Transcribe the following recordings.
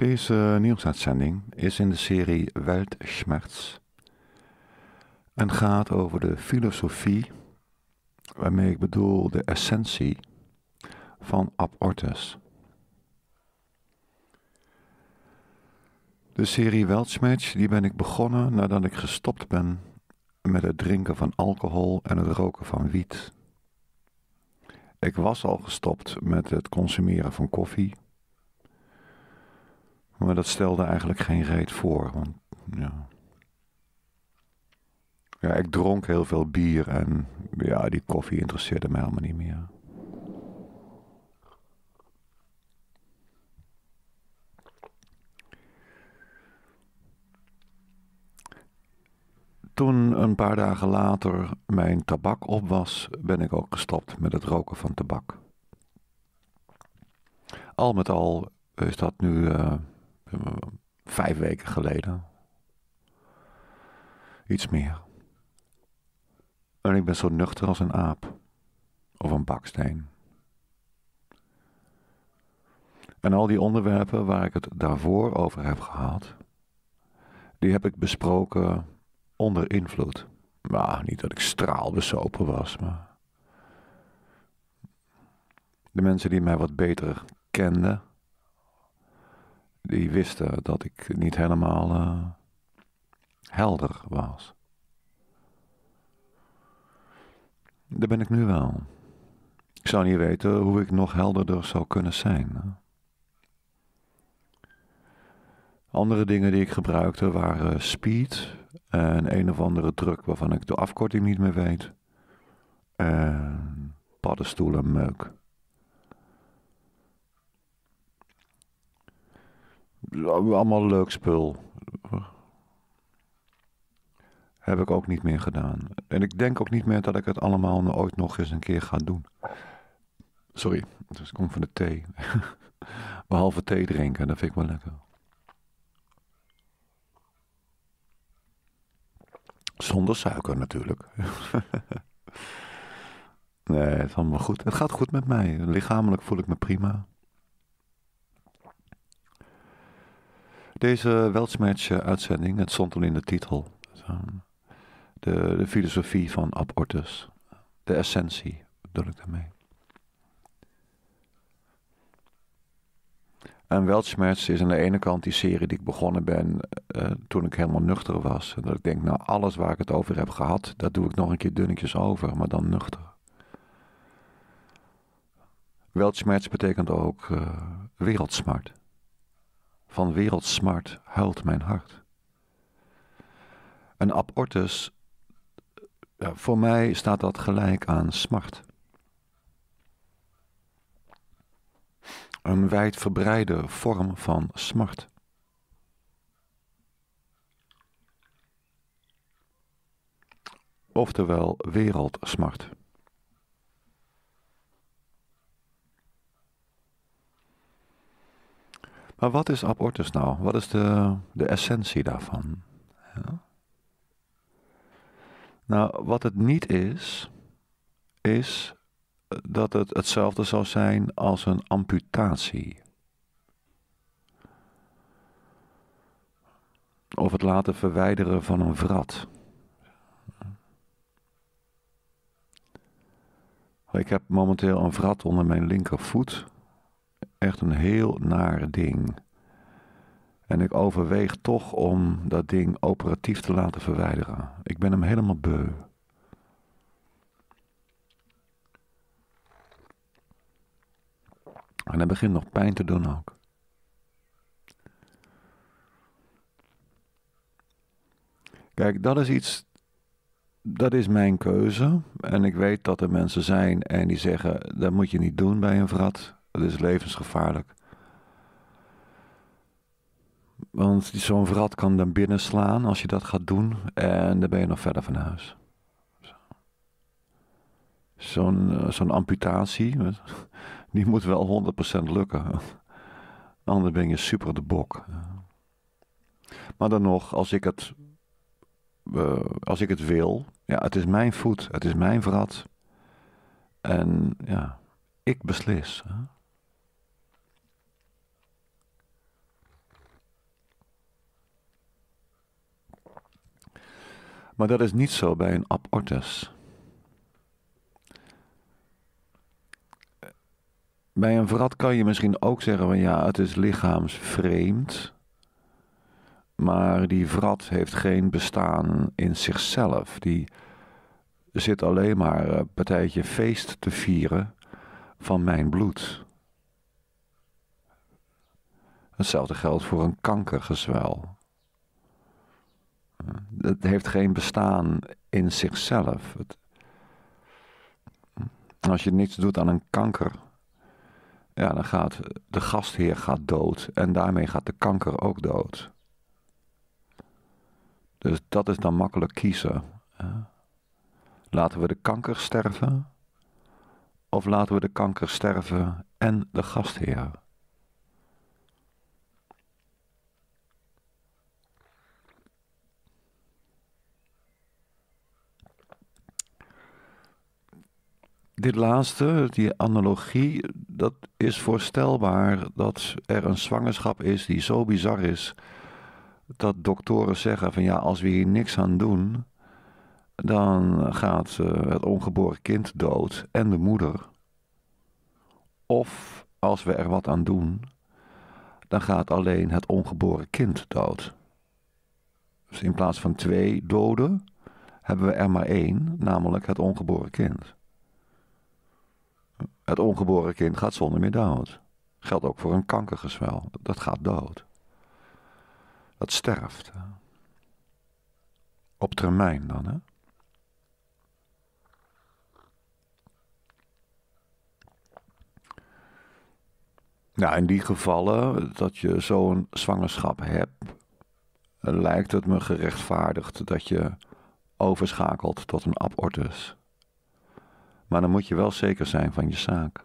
Deze nieuwsuitzending is in de serie Weltschmerz en gaat over de filosofie, waarmee ik bedoel de essentie van abortus. De serie Weltschmerz die ben ik begonnen nadat ik gestopt ben met het drinken van alcohol en het roken van wiet. Ik was al gestopt met het consumeren van koffie maar dat stelde eigenlijk geen reet voor. Want, ja. ja, ik dronk heel veel bier en ja, die koffie interesseerde mij helemaal niet meer. Toen een paar dagen later mijn tabak op was, ben ik ook gestopt met het roken van tabak. Al met al is dat nu uh, vijf weken geleden. Iets meer. En ik ben zo nuchter als een aap. Of een baksteen. En al die onderwerpen waar ik het daarvoor over heb gehad, die heb ik besproken onder invloed. Maar niet dat ik straalbesopen was, maar. De mensen die mij wat beter kenden, die wisten dat ik niet helemaal uh, helder was. Daar ben ik nu wel. Ik zou niet weten hoe ik nog helderder zou kunnen zijn. Andere dingen die ik gebruikte waren speed en een of andere druk waarvan ik de afkorting niet meer weet. En paddenstoelen meuk. Allemaal leuk spul. Heb ik ook niet meer gedaan. En ik denk ook niet meer dat ik het allemaal ooit nog eens een keer ga doen. Sorry, dus ik kom van de thee. Behalve thee drinken, dat vind ik wel lekker. Zonder suiker natuurlijk. nee, het is allemaal goed. Het gaat goed met mij. Lichamelijk voel ik me prima. Deze Weltschmerz-uitzending, het stond al in de titel. De, de filosofie van abortus. De essentie, bedoel ik daarmee. En Weltschmerz is aan de ene kant die serie die ik begonnen ben uh, toen ik helemaal nuchter was. En dat ik denk, nou alles waar ik het over heb gehad, dat doe ik nog een keer dunnetjes over, maar dan nuchter. Weltschmerz betekent ook uh, wereldsmart. Van wereldsmart huilt mijn hart. Een abortus, voor mij staat dat gelijk aan smart. Een wijdverbreide vorm van smart. Oftewel wereldsmart. Maar wat is abortus nou? Wat is de, de essentie daarvan? Nou, wat het niet is, is dat het hetzelfde zou zijn als een amputatie. Of het laten verwijderen van een vrat. Ik heb momenteel een vrat onder mijn linkervoet echt een heel naar ding. En ik overweeg toch om dat ding operatief te laten verwijderen. Ik ben hem helemaal beu. En hij begint nog pijn te doen ook. Kijk, dat is iets. Dat is mijn keuze. En ik weet dat er mensen zijn en die zeggen: dat moet je niet doen bij een vrat. Dat is levensgevaarlijk. Want zo'n vrat kan dan binnen slaan als je dat gaat doen. En dan ben je nog verder van huis. Zo'n eh, zo'n amputatie, die moet wel 100% lukken. Anders ben je super de bok. Maar dan nog, als ik het, uh, als ik het wil, ja, het is mijn voet, het is mijn vrat. En ja, ik beslis. Maar dat is niet zo bij een abortus. Bij een vrat kan je misschien ook zeggen van ja, het is lichaamsvreemd. Maar die vrat heeft geen bestaan in zichzelf. Die zit alleen maar een partijtje feest te vieren van mijn bloed. Hetzelfde geldt voor een kankergezwel. Het heeft geen bestaan in zichzelf. Als je niets doet aan een kanker, ja, dan gaat de gastheer gaat dood en daarmee gaat de kanker ook dood. Dus dat is dan makkelijk kiezen. Laten we de kanker sterven of laten we de kanker sterven en de gastheer? Dit laatste, die analogie, dat is voorstelbaar dat er een zwangerschap is die zo bizar is dat doktoren zeggen van ja, als we hier niks aan doen, dan gaat uh, het ongeboren kind dood en de moeder. Of als we er wat aan doen, dan gaat alleen het ongeboren kind dood. Dus in plaats van twee doden hebben we er maar één, namelijk het ongeboren kind. Het ongeboren kind gaat zonder meer dood. Geldt ook voor een kankergezwel. Dat gaat dood. Dat sterft. Op termijn dan, hè? Nou, in die gevallen dat je zo'n zwangerschap hebt, lijkt het me gerechtvaardigd dat je overschakelt tot een abortus. Maar dan moet je wel zeker zijn van je zaak.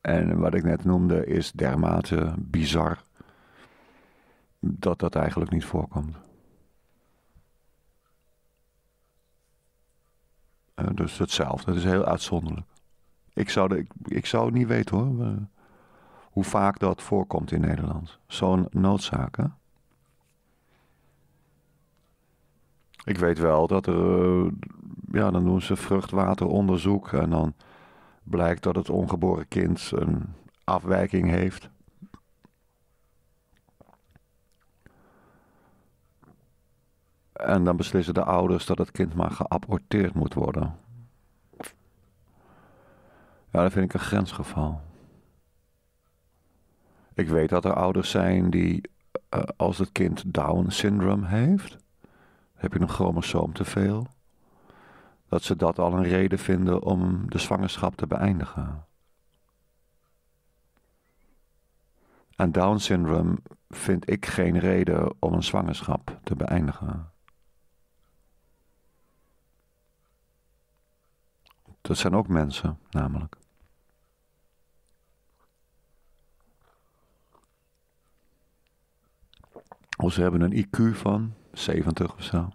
En wat ik net noemde is dermate bizar dat dat eigenlijk niet voorkomt. Uh, dus hetzelfde, het is heel uitzonderlijk. Ik zou, ik, ik zou niet weten hoor, uh, hoe vaak dat voorkomt in Nederland. Zo'n noodzaak. Hè? Ik weet wel dat er, uh, ja, dan doen ze vruchtwateronderzoek en dan blijkt dat het ongeboren kind een afwijking heeft. En dan beslissen de ouders dat het kind maar geaborteerd moet worden. Ja, dat vind ik een grensgeval. Ik weet dat er ouders zijn die, uh, als het kind Down syndrome heeft, heb je een chromosoom te veel, dat ze dat al een reden vinden om de zwangerschap te beëindigen. En Down syndrome vind ik geen reden om een zwangerschap te beëindigen. Dat zijn ook mensen, namelijk. Of ze hebben een IQ van 70 of zo.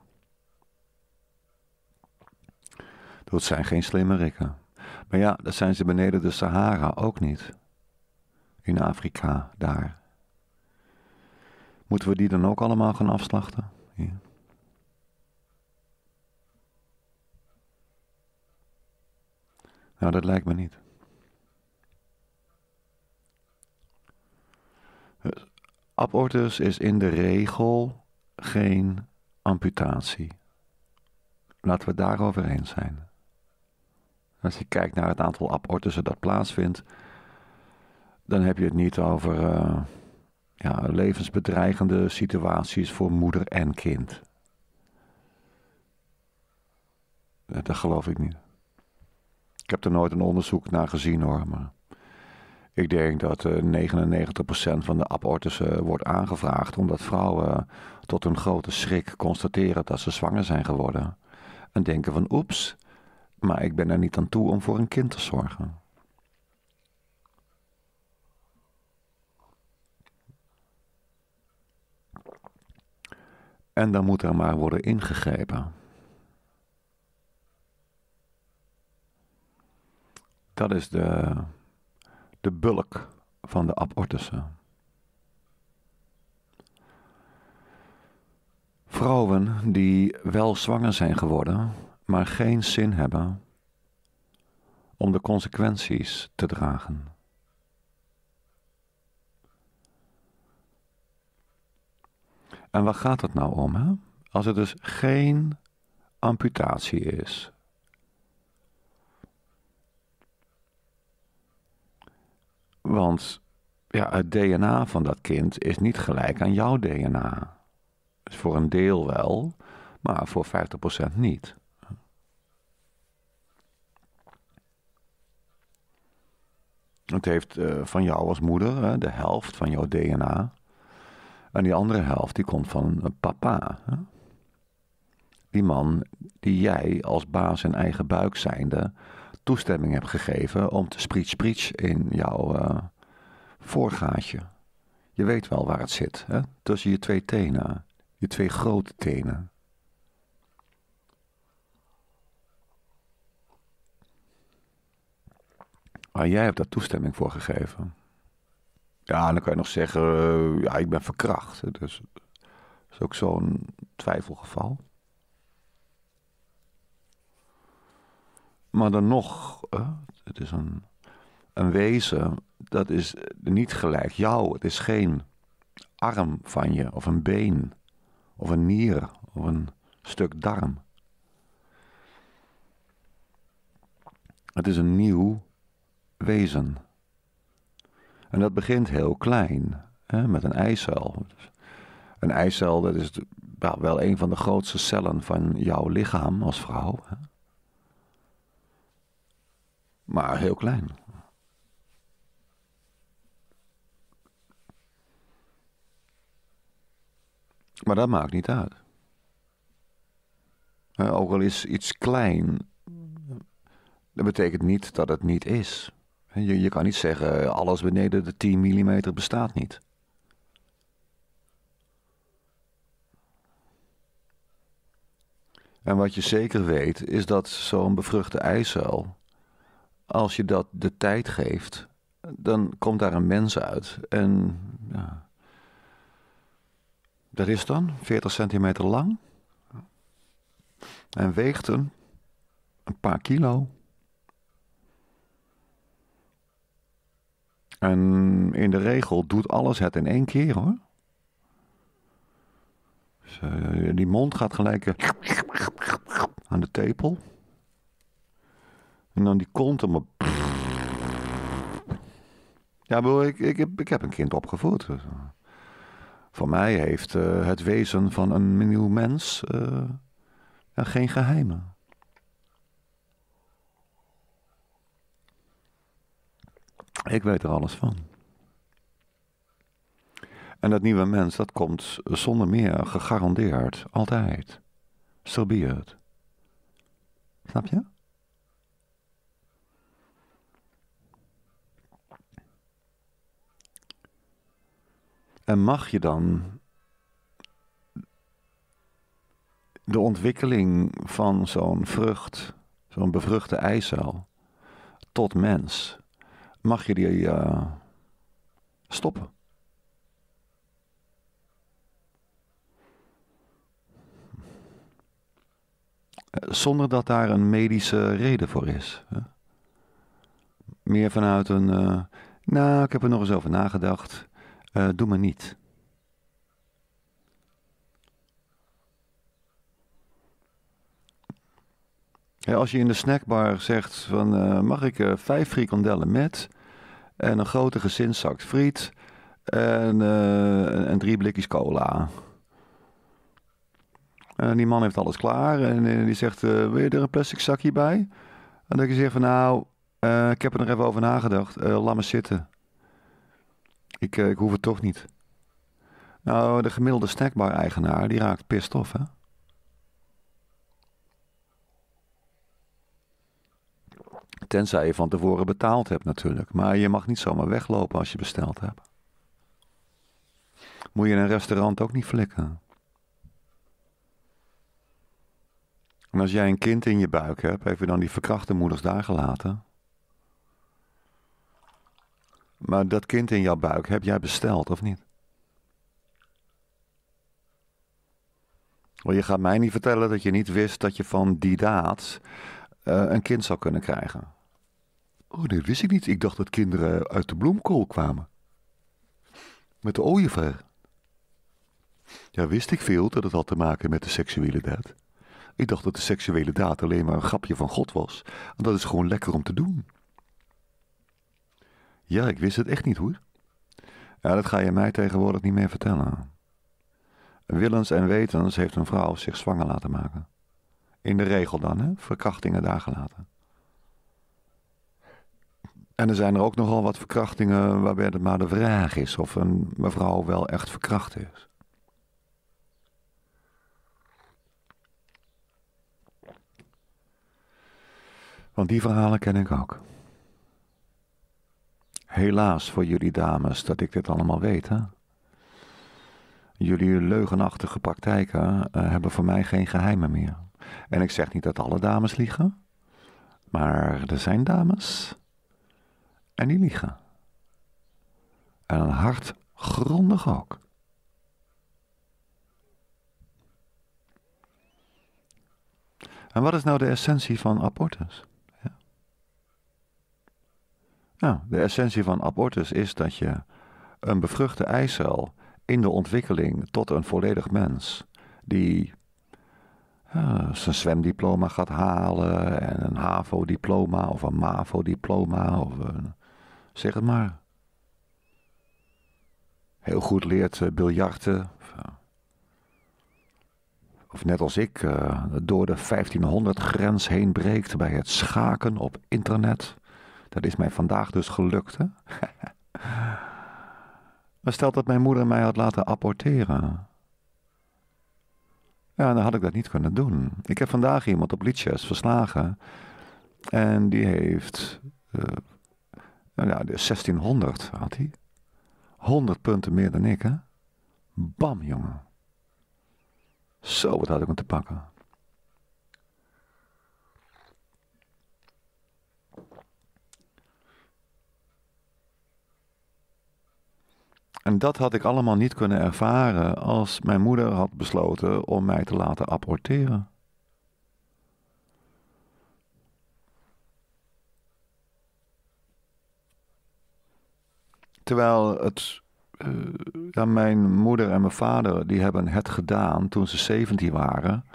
Dat zijn geen slimme rikken. Maar ja, dat zijn ze beneden de Sahara ook niet. In Afrika, daar. Moeten we die dan ook allemaal gaan afslachten? Hier. Nou, dat lijkt me niet. Abortus is in de regel geen amputatie. Laten we daarover eens zijn. Als je kijkt naar het aantal abortussen dat plaatsvindt, dan heb je het niet over uh, ja, levensbedreigende situaties voor moeder en kind. Dat geloof ik niet. Ik heb er nooit een onderzoek naar gezien hoor, maar ik denk dat uh, 99% van de abortussen wordt aangevraagd omdat vrouwen tot hun grote schrik constateren dat ze zwanger zijn geworden. En denken van oeps, maar ik ben er niet aan toe om voor een kind te zorgen. En dan moet er maar worden ingegrepen. Dat is de, de bulk van de abortussen. vrouwen die wel zwanger zijn geworden, maar geen zin hebben om de consequenties te dragen. En waar gaat het nou om? Hè? Als er dus geen amputatie is. Want ja, het DNA van dat kind is niet gelijk aan jouw DNA. Dus voor een deel wel, maar voor 50% niet. Het heeft uh, van jou als moeder de helft van jouw DNA. En die andere helft die komt van papa. Die man die jij als baas in eigen buik zijnde toestemming hebt gegeven om te spriet spriet in jouw uh, voorgaatje. Je weet wel waar het zit, hè? tussen je twee tenen, je twee grote tenen. Maar jij hebt daar toestemming voor gegeven. Ja, dan kan je nog zeggen, uh, ja, ik ben verkracht. Dus dat is ook zo'n twijfelgeval. Maar dan nog, het is een, een wezen, dat is niet gelijk jou. Het is geen arm van je, of een been, of een nier, of een stuk darm. Het is een nieuw wezen. En dat begint heel klein, hè, met een eicel. Een eicel, dat is wel een van de grootste cellen van jouw lichaam als vrouw. Hè. Maar heel klein. Maar dat maakt niet uit. Ook al is iets klein, dat betekent niet dat het niet is. Je, je kan niet zeggen, alles beneden de 10 mm bestaat niet. En wat je zeker weet, is dat zo'n bevruchte eicel, als je dat de tijd geeft, dan komt daar een mens uit. En ja, dat is dan 40 centimeter lang. En weegt een, een paar kilo. En in de regel doet alles het in één keer hoor. Dus, uh, die mond gaat gelijk uh, aan de tepel. En dan die kont hem Ja, ik, ik, heb, ik heb een kind opgevoed. Voor mij heeft uh, het wezen van een nieuw mens geen geheimen. Ik weet er alles van. En dat nieuwe mens, dat komt zonder meer gegarandeerd, altijd. So be it. Snap je? En mag je dan de ontwikkeling van zo'n vrucht, zo'n bevruchte eicel, tot mens, mag je die uh, stoppen. Eh, zonder dat daar een medische reden voor is. Meer vanuit een, uh, nou, ik heb er nog eens over nagedacht, uh, doe maar niet. als je in de snackbar zegt van uh, mag ik uh, vijf frikandellen met en een grote gezinszak friet en, en drie blikjes cola. En die man heeft alles klaar en, die zegt wil je er een plastic zakje bij? En dan je zegt van nou ik heb er nog even over nagedacht, laat me zitten. Ik, ik hoef het toch niet. Nou de gemiddelde snackbar eigenaar die raakt pist of hè. Tenzij je van tevoren betaald hebt natuurlijk. Maar je mag niet zomaar weglopen als je besteld hebt. Moet je in een restaurant ook niet flikken. En als jij een kind in je buik hebt, heb je dan die verkrachte moeders daar gelaten? Maar dat kind in jouw buik heb jij besteld, of niet? Maar je gaat mij niet vertellen dat je niet wist dat je van die daad eh, een kind zou kunnen krijgen. Oh, dat wist ik niet. Ik dacht dat kinderen uit de bloemkool kwamen. Met de ooievaar. Ja, wist ik veel dat het had te maken met de seksuele daad. Ik dacht dat de seksuele daad alleen maar een grapje van God was. En dat is gewoon lekker om te doen. Ja, ik wist het echt niet hoor. Ja, dat ga je mij tegenwoordig niet meer vertellen. Willens en wetens heeft een vrouw zich zwanger laten maken. In de regel dan, hè? Verkrachtingen daar gelaten. En er zijn er ook nogal wat verkrachtingen waarbij het maar de vraag is of een mevrouw wel echt verkracht is. Want die verhalen ken ik ook. Helaas voor jullie dames dat ik dit allemaal weet, hè? Jullie leugenachtige praktijken uh, hebben voor mij geen geheimen meer. En ik zeg niet dat alle dames liegen, maar er zijn dames en die liegen. En een hart grondig ook. En wat is nou de essentie van abortus? Nou, de essentie van abortus is dat je een bevruchte eicel in de ontwikkeling tot een volledig mens, die ja, zijn zwemdiploma gaat halen en een HAVO-diploma of een MAVO-diploma of een, zeg het maar. Heel goed leert uh, biljarten. Of net als ik, uh, door de 1500 grens heen breekt bij het schaken op internet. Dat is mij vandaag dus gelukt, hè? maar stelt dat mijn moeder mij had laten apporteren. Ja, dan had ik dat niet kunnen doen. Ik heb vandaag iemand op liedjes verslagen. En die heeft. Uh, nou ja, 1600 had hij. 100 punten meer dan ik, hè? Bam, jongen. Zo, wat had ik hem te pakken. En dat had ik allemaal niet kunnen ervaren als mijn moeder had besloten om mij te laten aborteren. Terwijl het, ja, mijn moeder en mijn vader die hebben het gedaan toen ze 17 waren.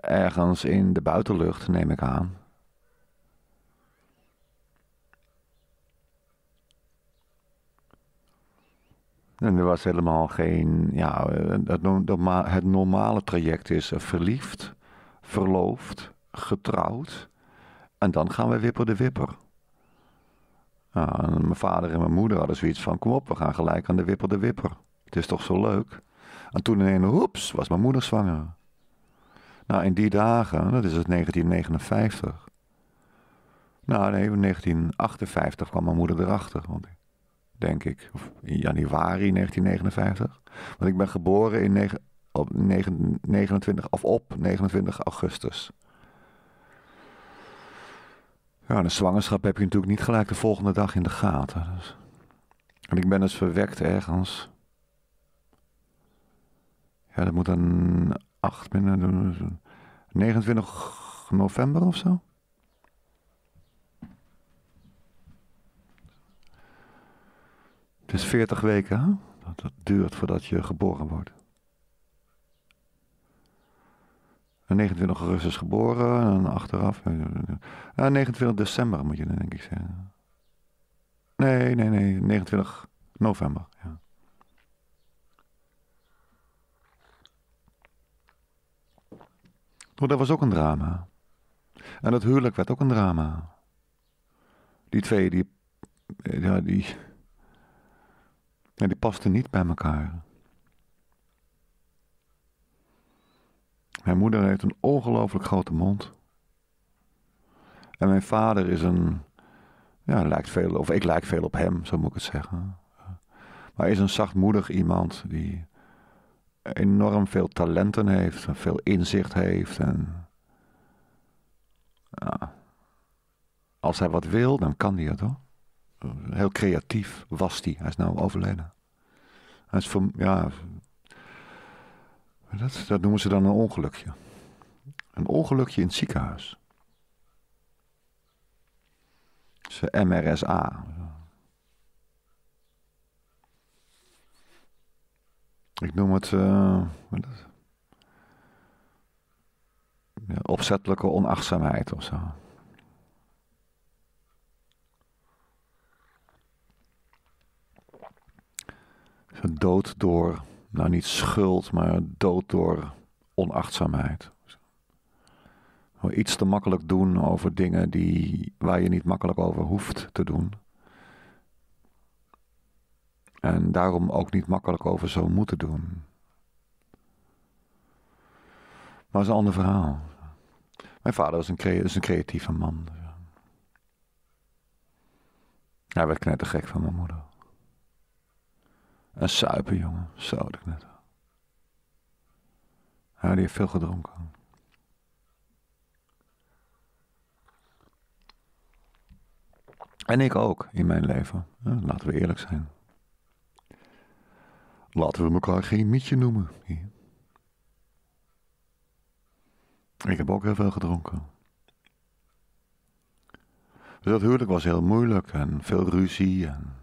Ergens in de buitenlucht, neem ik aan. En er was helemaal geen, ja, het, het normale traject is verliefd, verloofd, getrouwd. En dan gaan we wipper de wipper. mijn vader en mijn moeder hadden zoiets van, kom op, we gaan gelijk aan de wipper de wipper. Het is toch zo leuk. En toen ineens, hoeps, was mijn moeder zwanger. Nou, in die dagen, dat is het 1959. Nou, nee, in 1958 kwam mijn moeder erachter. Want denk ik. Of in januari 1959. Want ik ben geboren in op 29, of op 29 augustus. Ja, een zwangerschap heb je natuurlijk niet gelijk de volgende dag in de gaten. Dus. En ik ben dus verwekt ergens. Ja, dat moet een 8 binnen 29 november of zo. Is 40 weken dat duurt voordat je geboren wordt. En 29 augustus geboren en achteraf. Ja, 29 december moet je dan denk ik zeggen. Nee, nee, nee, 29 november. Ja. Oh, dat was ook een drama. En dat huwelijk werd ook een drama. Die twee, die, ja, die, en die pasten niet bij elkaar. Mijn moeder heeft een ongelooflijk grote mond. En mijn vader is een, ja, lijkt veel, of ik lijk veel op hem, zo moet ik het zeggen. Maar is een zachtmoedig iemand die enorm veel talenten heeft, en veel inzicht heeft. En ja, als hij wat wil, dan kan hij het hoor heel creatief was hij. Hij is nou overleden. Hij is van, ja, Dat, noemen ze dan een ongelukje. Een ongelukje in het ziekenhuis. Is MRSA. Ik noem het, uh, ja, opzettelijke onachtzaamheid of zo. Dood door, nou niet schuld, maar dood door onachtzaamheid. Iets te makkelijk doen over dingen die, waar je niet makkelijk over hoeft te doen. En daarom ook niet makkelijk over zou moeten doen. Maar dat is een ander verhaal. Mijn vader was een, is een creatieve man. Hij werd knettergek van mijn moeder. Een suipen, jongen. Zo, dat net. Die heeft veel gedronken. En ik ook in mijn leven. laten we eerlijk zijn. Laten we elkaar geen mietje noemen. Ik heb ook heel veel gedronken. Dus dat huwelijk was heel moeilijk en veel ruzie. En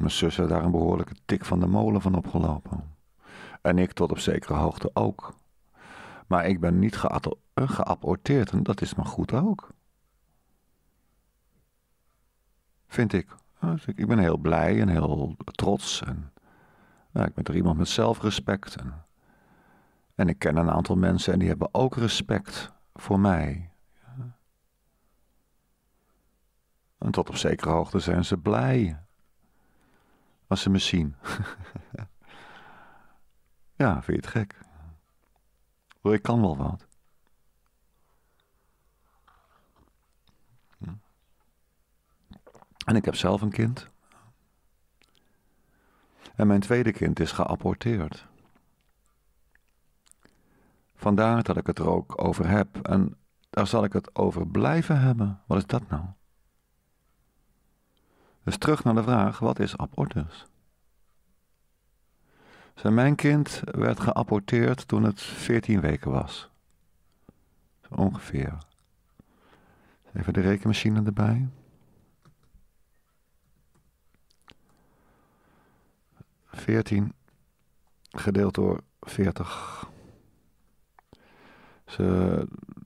mijn zus had daar een behoorlijke tik van de molen van opgelopen. En ik tot op zekere hoogte ook. Maar ik ben niet geapporteerd en dat is maar goed ook. Vind ik. Dus ik ben heel blij en heel trots. En, nou, ik ben toch iemand met zelfrespect. En, en ik ken een aantal mensen en die hebben ook respect voor mij. En tot op zekere hoogte zijn ze blij als ze me zien. ja, vind je het gek? Ik kan wel wat. En ik heb zelf een kind. En mijn tweede kind is geapporteerd. Vandaar dat ik het er ook over heb. En daar zal ik het over blijven hebben. Wat is dat nou? Dus terug naar de vraag: wat is abortus? Zijn mijn kind werd geapporteerd toen het 14 weken was. ongeveer. Even de rekenmachine erbij. 14 gedeeld door 40. Ze,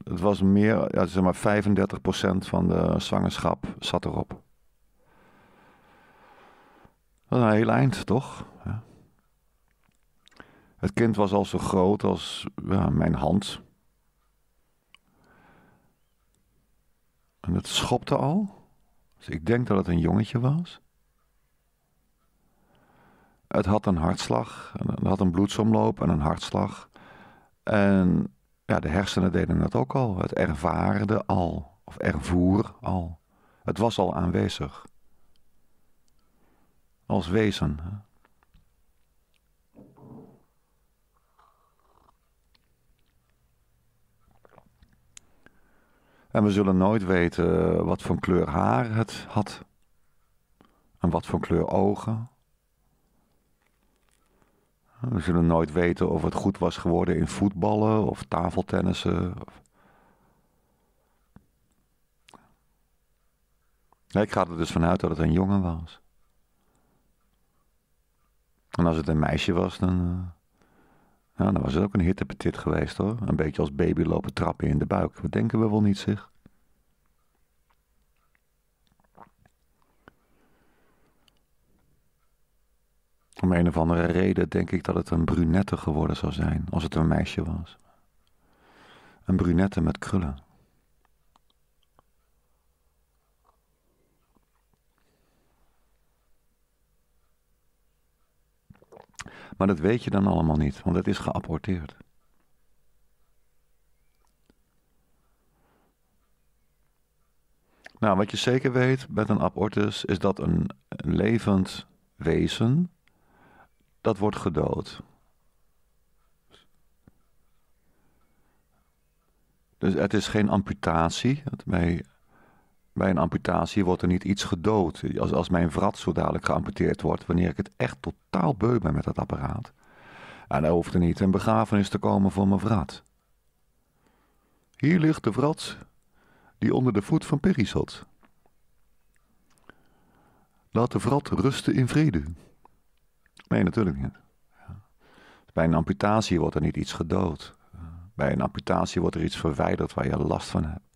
het was meer, ja, zeg maar 35% van de zwangerschap zat erop. Dat een heel eind, toch? Ja. Het kind was al zo groot als ja, mijn hand. En het schopte al. Dus ik denk dat het een jongetje was. Het had een hartslag, het had een bloedsomloop en een hartslag. En ja, de hersenen deden het ook al. Het ervaarde al, of ervoer al. Het was al aanwezig. Als wezen. En we zullen nooit weten wat voor kleur haar het had. En wat voor kleur ogen. We zullen nooit weten of het goed was geworden in voetballen of tafeltennissen. ik ga er dus vanuit dat het een jongen was. En als het een meisje was, dan, uh, dan was het ook een hittepetit geweest hoor. Een beetje als baby lopen trappen in de buik. Wat denken we wel niet zeg? Om een of andere reden denk ik dat het een brunette geworden zou zijn als het een meisje was. Een brunette met krullen. Maar dat weet je dan allemaal niet, want het is geapporteerd. Nou, wat je zeker weet met een abortus is dat een levend wezen dat wordt gedood. Dus het is geen amputatie. Bij, bij een amputatie wordt er niet iets gedood. Als, als mijn vrat zo dadelijk geamputeerd wordt, wanneer ik het echt totaal beu ben met dat apparaat. En er hoefde niet een begrafenis te komen voor mijn vrat. Hier ligt de vrat die onder de voet van Perry zat. Laat de vrat rusten in vrede. Nee, natuurlijk niet. Bij een amputatie wordt er niet iets gedood. Bij een amputatie wordt er iets verwijderd waar je last van hebt.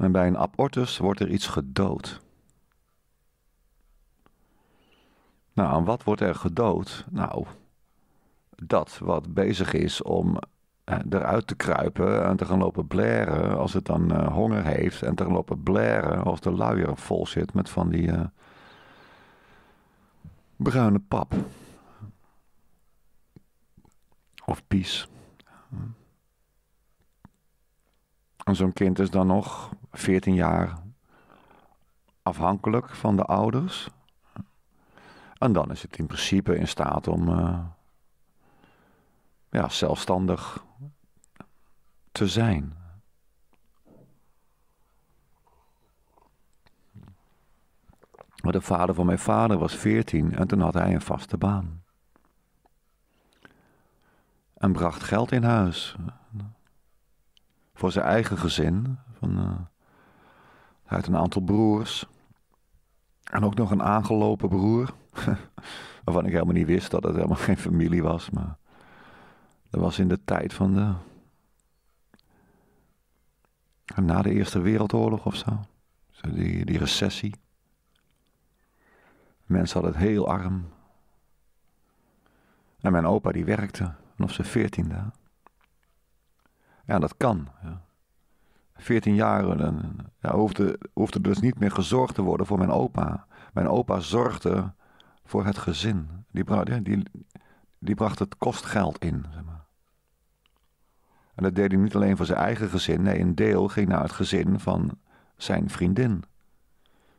En bij een abortus wordt er iets gedood. Nou, en wat wordt er gedood? Nou, dat wat bezig is om eh, eruit te kruipen en te gaan lopen blaren als het dan uh, honger heeft. En te gaan lopen blaren als de luier vol zit met van die uh, bruine pap. Of pies. En zo'n kind is dan nog 14 jaar afhankelijk van de ouders. En dan is het in principe in staat om uh, ja, zelfstandig te zijn. Maar de vader van mijn vader was 14 en toen had hij een vaste baan. En bracht geld in huis. Voor zijn eigen gezin. Van, uh, had een aantal broers. En ook nog een aangelopen broer. Waarvan ik helemaal niet wist dat het helemaal geen familie was. Maar dat was in de tijd van de. Na de Eerste Wereldoorlog of zo. Die, die recessie. Mensen hadden het heel arm. En mijn opa die werkte vanaf zijn veertiende. Ja, dat kan. Ja. 14 jaar dan ja, hoefde, hoefde dus niet meer gezorgd te worden voor mijn opa. Mijn opa zorgde voor het gezin. Die bracht, die, die bracht het kostgeld in. Zeg maar. En dat deed hij niet alleen voor zijn eigen gezin. Nee, een deel ging naar het gezin van zijn vriendin.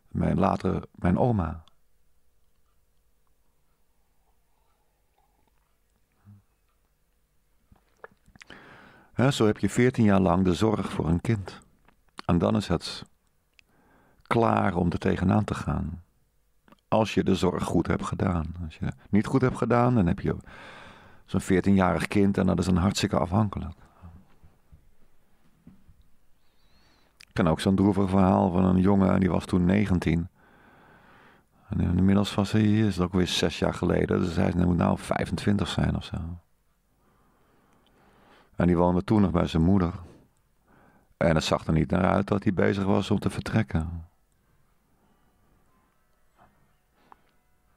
Mijn, later mijn oma. Zo heb je 14 jaar lang de zorg voor een kind. En dan is het klaar om er tegenaan te gaan. Als je de zorg goed hebt gedaan. Als je niet goed hebt gedaan, dan heb je zo'n 14-jarig kind en dat is een hartstikke afhankelijk. Ik ken ook zo'n droevig verhaal van een jongen, en die was toen 19. En inmiddels was hij, is het ook weer zes jaar geleden, dus hij moet nou 25 zijn of zo. En die woonde toen nog bij zijn moeder. En het zag er niet naar uit dat hij bezig was om te vertrekken.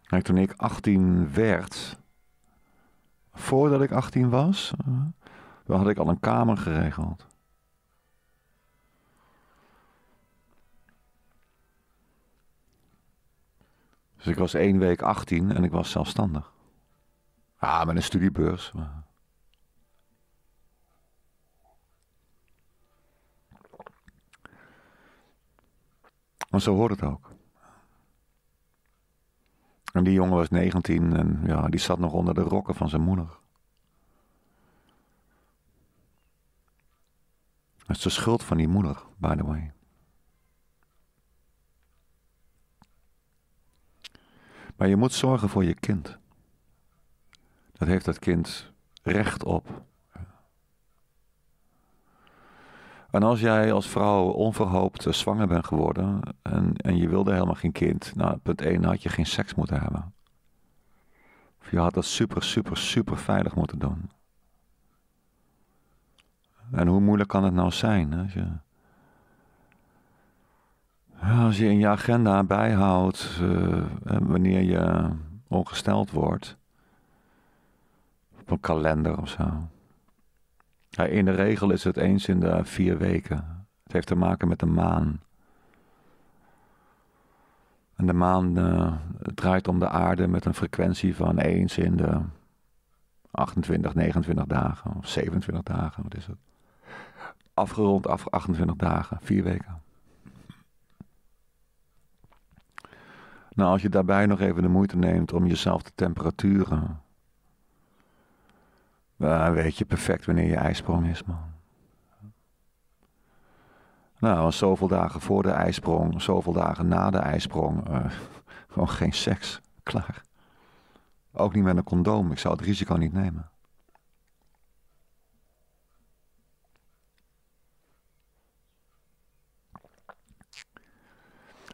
En toen ik 18 werd, voordat ik 18 was, dan had ik al een kamer geregeld. Dus ik was één week 18 en ik was zelfstandig. Ah, met een studiebeurs. Maar zo hoort het ook. En die jongen was 19 en ja, die zat nog onder de rokken van zijn moeder. Dat is de schuld van die moeder, by the way. Maar je moet zorgen voor je kind. Dat heeft dat kind recht op. En als jij als vrouw onverhoopt zwanger bent geworden en, en je wilde helemaal geen kind, nou, punt 1 had je geen seks moeten hebben. Of je had dat super, super, super veilig moeten doen. En hoe moeilijk kan het nou zijn? Als je, als je in je agenda bijhoudt uh, wanneer je ongesteld wordt, op een kalender of zo. Ja, in de regel is het eens in de vier weken. Het heeft te maken met de maan. En de maan uh, draait om de aarde met een frequentie van eens in de 28, 29 dagen of 27 dagen. Wat is het? Afgerond af 28 dagen, vier weken. Nou, als je daarbij nog even de moeite neemt om jezelf de temperaturen dan weet je perfect wanneer je ijsprong is, man. Nou, zoveel dagen voor de ijsprong, zoveel dagen na de ijsprong. Uh, gewoon geen seks. Klaar. Ook niet met een condoom. Ik zou het risico niet nemen.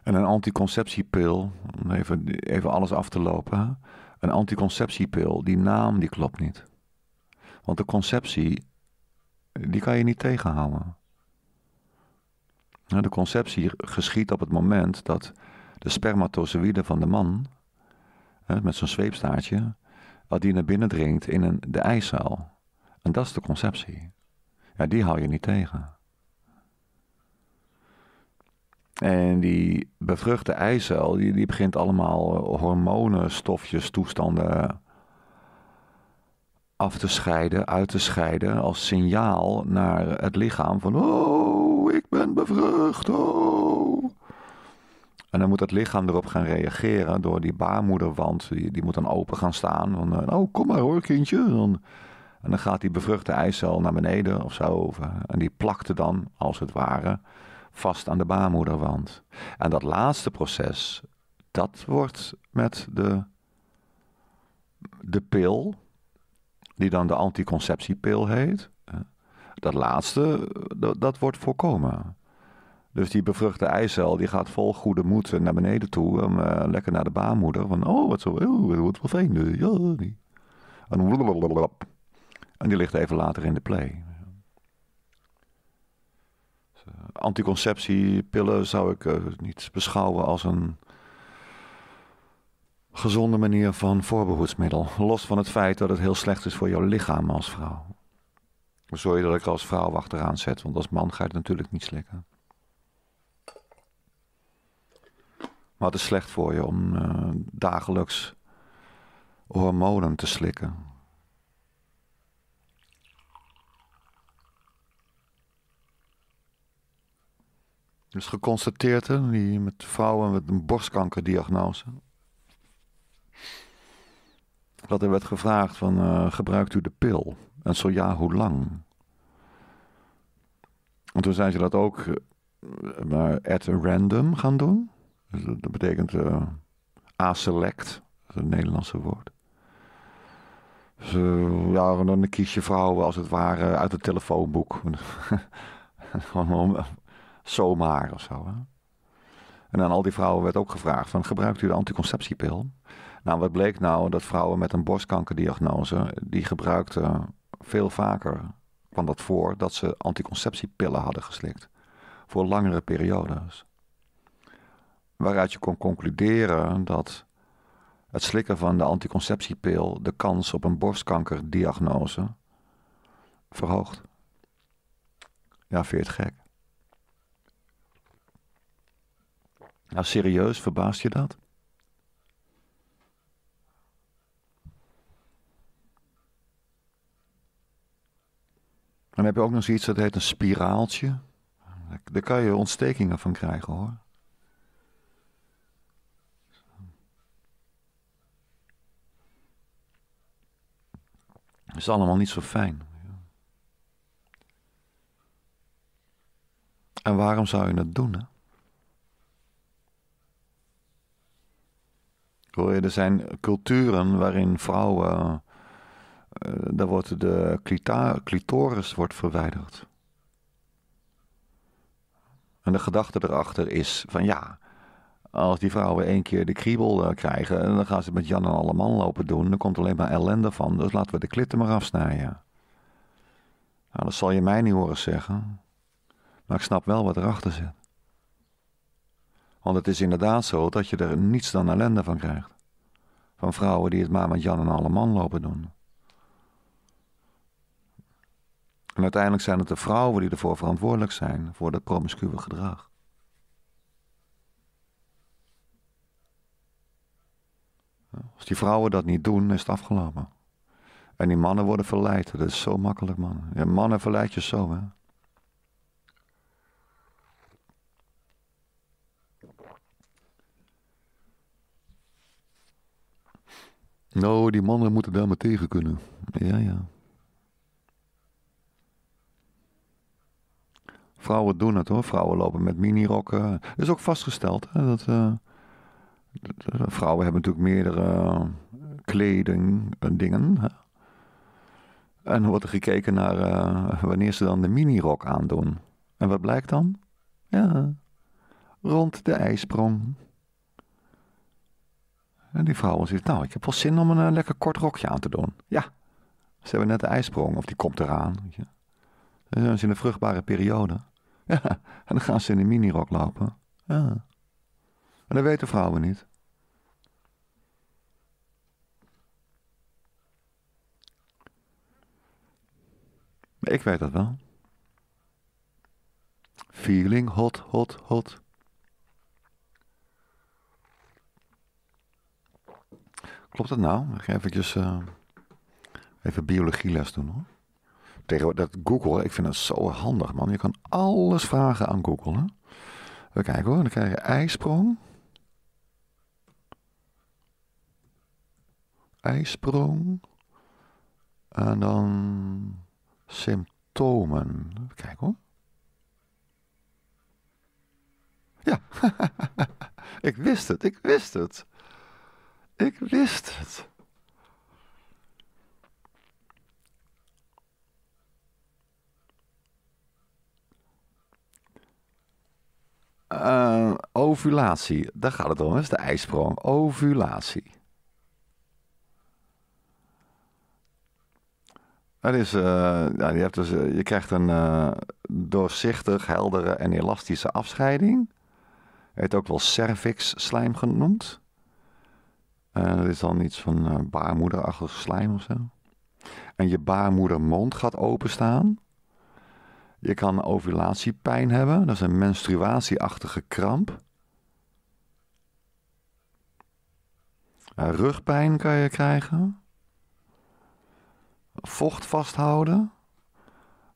En een anticonceptiepil, om even, even alles af te lopen. Een anticonceptiepil, die naam die klopt niet. Want de conceptie, die kan je niet tegenhouden. De conceptie geschiet op het moment dat de spermatozoïde van de man, met zo'n zweepstaartje, dat die naar binnen dringt in een, de eicel. En dat is de conceptie. Die hou je niet tegen. En die bevruchte eicel, die, die begint allemaal eh, hormonen, stofjes, toestanden af te scheiden, uit te scheiden als signaal naar het lichaam van oh, ik ben bevrucht, oh. En dan moet het lichaam erop gaan reageren door die baarmoederwand, die, moet dan open gaan staan. Van, eh, oh, kom maar hoor, kindje. En, dan gaat die bevruchte eicel naar beneden of zo. En die plakte dan, als het ware, vast aan de baarmoederwand. En dat laatste proces, dat wordt met de, de pil, die dan de anticonceptiepil heet. Dat laatste, dat, dat wordt voorkomen. Dus die bevruchte eicel die gaat vol goede moed naar beneden toe. Om, uh, lekker naar de baarmoeder. Van, oh, wat zo, oh, wat wel fijn. Ja. En, en die ligt even later in de play. anticonceptiepillen zou ik niet beschouwen als een gezonde manier van voorbehoedsmiddel. Los van het feit dat het heel slecht is voor jouw lichaam als vrouw. Je dat ik als vrouw achteraan zet, want als man ga je het natuurlijk niet slikken. Maar het is slecht voor je om uh, dagelijks hormonen te slikken. Dus geconstateerd, hè, die met vrouwen met een borstkankerdiagnose. Dat er werd gevraagd van, uh, gebruikt u de pil? En zo ja, hoe lang? En toen zijn ze dat ook uh, maar at random gaan doen. Dus dat, betekent uh, a-select, een Nederlandse woord. Dus, ja, dan kies je vrouwen als het ware uit het telefoonboek. Gewoon zomaar of zo. Hè? En aan al die vrouwen werd ook gevraagd van gebruikt u de anticonceptiepil? Nou, wat bleek nou? Dat vrouwen met een borstkankerdiagnose, die gebruikten veel vaker, kwam dat voor, dat ze anticonceptiepillen hadden geslikt. Voor langere periodes. Waaruit je kon concluderen dat het slikken van de anticonceptiepil de kans op een borstkankerdiagnose verhoogt. Ja, het gek? Nou, serieus, verbaast je dat? Dan heb je ook nog zoiets dat heet een spiraaltje. Daar kan je ontstekingen van krijgen hoor. Dat is allemaal niet zo fijn. En waarom zou je het doen? Hè? Er zijn culturen waarin vrouwen. Uh, daar wordt de clitoris wordt verwijderd. En de gedachte erachter is van ja, als die vrouwen één keer de kriebel uh, krijgen, dan gaan ze met Jan en alle man lopen doen. Dan komt alleen maar ellende van. Dus laten we de klitten maar afsnijden. Nou, dat zal je mij niet horen zeggen. Maar ik snap wel wat erachter zit. Want het is inderdaad zo dat je er niets dan ellende van krijgt. Van vrouwen die het maar met Jan en alle man lopen doen. En uiteindelijk zijn het de vrouwen die ervoor verantwoordelijk zijn voor dat promiscue gedrag. Als die vrouwen dat niet doen, is het afgelopen. En die mannen worden verleid. Dat is zo makkelijk, man. Ja, mannen verleid je zo, hè. Nou, die mannen moeten daar maar tegen kunnen. Ja, ja. Vrouwen doen het hoor. Vrouwen lopen met minirokken. Het is ook vastgesteld hè, dat, uh, vrouwen hebben natuurlijk meerdere kleding en dingen. Hè? En wordt er gekeken naar eh, wanneer ze dan de minirok aandoen. En wat blijkt dan? Ja, rond de ijsprong. En die vrouw zegt, nou, ik heb wel zin om een eh, lekker kort rokje aan te doen. Ja, ze hebben net de ijsprong, of die komt eraan. Weet zijn ze in een vruchtbare periode. En dan gaan ze in een minirok lopen. Ja. En dat weten vrouwen niet. Maar ik weet dat wel. Feeling hot, hot, hot. Klopt dat nou? Ik ga eventjes uh, even biologieles doen hoor. Tegen dat Google, ik vind het zo handig man. Je kan alles vragen aan Google. Hè? We kijken hoor, dan krijg je ijsprong. Ijsprong. En dan symptomen. Even kijken hoor. Ja, ik wist het, ik wist het. Ik wist het. Uh, ovulatie, daar gaat het om, dat is de ijsprong. Ovulatie. Het is, uh, ja, je, hebt dus, uh, je krijgt een doorzichtig, heldere en elastische afscheiding. Het ook wel cervix-slijm genoemd. dat is dan iets van baarmoederachtig slijm of zo. En je baarmoedermond gaat openstaan. Je kan ovulatiepijn hebben, dat is een menstruatieachtige kramp. rugpijn kan je krijgen vocht vasthouden,